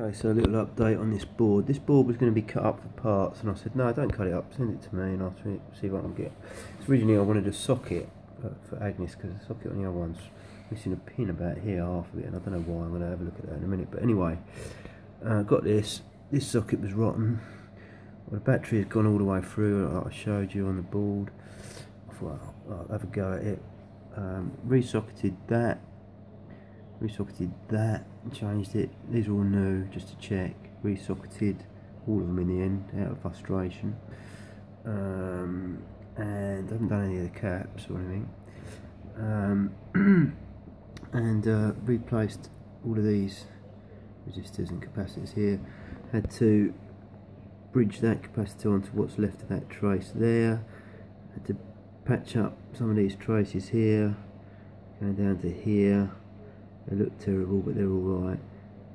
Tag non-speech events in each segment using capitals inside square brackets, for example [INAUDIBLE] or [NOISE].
Okay, so a little update on this board. This board was going to be cut up for parts, and I said, no, I don't cut it up, send it to me, and I'll see what I can get. So originally I wanted a socket for, for Agnus, because the socket on the other one's missing a pin about here, half of it, and I don't know why, I'm going to have a look at that in a minute. But anyway, uh, got this. This socket was rotten. Well, the battery has gone all the way through, like I showed you on the board. I thought, I'll have a go at it. Um, resocketed that resocketed that changed it. These are all new just to check. Resocketed. All of them in the end out of frustration. Um, and I haven't done any of the caps or anything. Um, [CLEARS THROAT] and uh, replaced all of these resistors and capacitors here. Had to bridge that capacitor onto what's left of that trace there. Had to patch up some of these traces here. Going down to here they look terrible, but they're alright.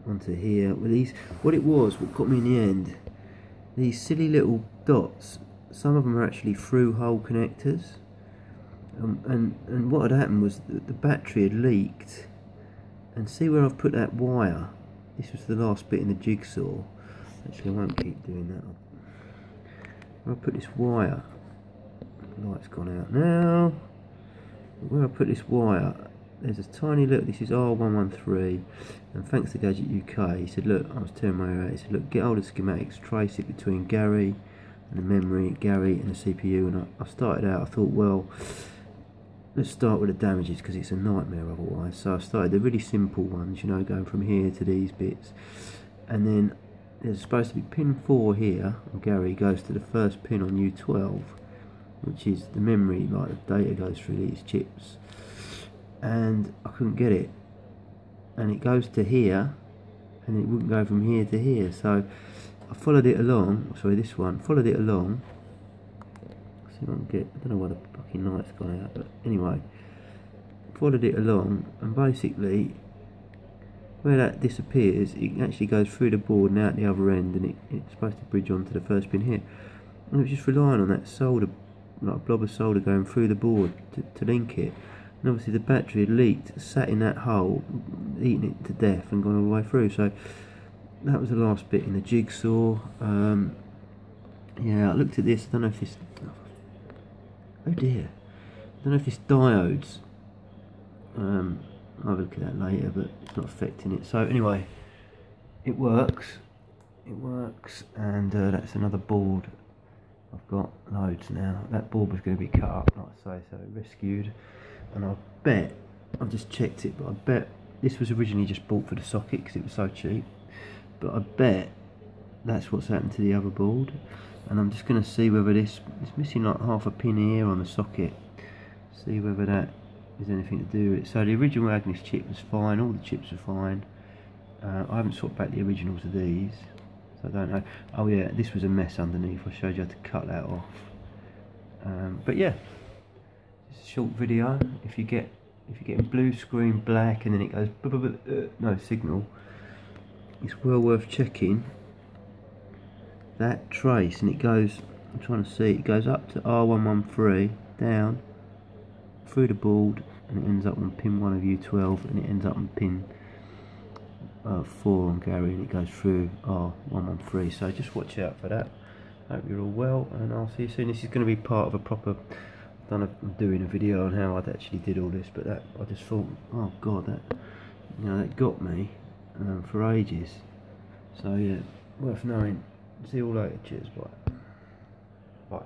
Onto here. Well, these, what it was, what got me in the end, these silly little dots, some of them are actually through hole connectors. Um, and, and what had happened was that the battery had leaked. And see where I've put that wire? This was the last bit in the jigsaw. Actually, I won't keep doing that. Where I put this wire, light's gone out now. Where I put this wire, there's a tiny little, this is R113, and thanks to Gadget UK, he said, look, I was telling my out, he said, look, get all the schematics, trace it between Gary and the memory, Gary and the CPU, and I, I started out, I thought, well, let's start with the damages, because it's a nightmare otherwise, so I started the really simple ones, you know, going from here to these bits, and then there's supposed to be pin 4 here, and Gary goes to the first pin on U12, which is the memory, like the data goes through these chips, and I couldn't get it. And it goes to here and it wouldn't go from here to here. So I followed it along sorry this one followed it along. See if I can get I don't know why the fucking light's gone out but anyway. Followed it along and basically where that disappears it actually goes through the board and out the other end and it, it's supposed to bridge onto the first pin here. And it was just relying on that solder like a blob of solder going through the board to, to link it and obviously the battery had leaked, sat in that hole, eating it to death and gone all the way through. So that was the last bit in the jigsaw. Um, yeah, I looked at this. I don't know if this. Oh dear. I don't know if this diodes. Um, I'll look at that later, but it's not affecting it. So anyway, it works. It works, and uh, that's another board. I've got loads now. That board was going to be cut up, like I say, so rescued and I bet I've just checked it but I bet this was originally just bought for the socket because it was so cheap. But I bet that's what's happened to the other board. And I'm just going to see whether this it's missing like half a pin here on the socket. See whether that is anything to do with it. So the original Agnus chip was fine all the chips are fine. Uh, I haven't swapped back the originals of these so I don't know. Oh yeah this was a mess underneath. I showed you how to cut that off. Um, but yeah short video. If you get if you're getting blue screen black and then it goes uh, no signal it's well worth checking that trace and it goes I'm trying to see it goes up to R113 down through the board and it ends up on pin 1 of U12 and it ends up on pin uh, 4 on Gary and it goes through R113 so just watch out for that. Hope you're all well and I'll see you soon. This is going to be part of a proper done a, doing a video on how I'd actually did all this, but that I just thought, oh god, that you know that got me um, for ages. So yeah, worth knowing. See you all later. Cheers. Bye. Bye.